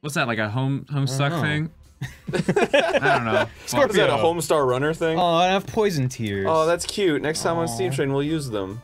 What's that? Like a home Homestuck thing? I don't know. Is that a Homestar Runner thing? Oh, I have poison tears. Oh, that's cute. Next time on Steam Train, we'll use them.